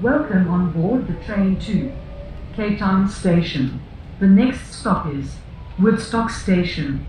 Welcome on board the train to Cape Town Station. The next stop is Woodstock Station.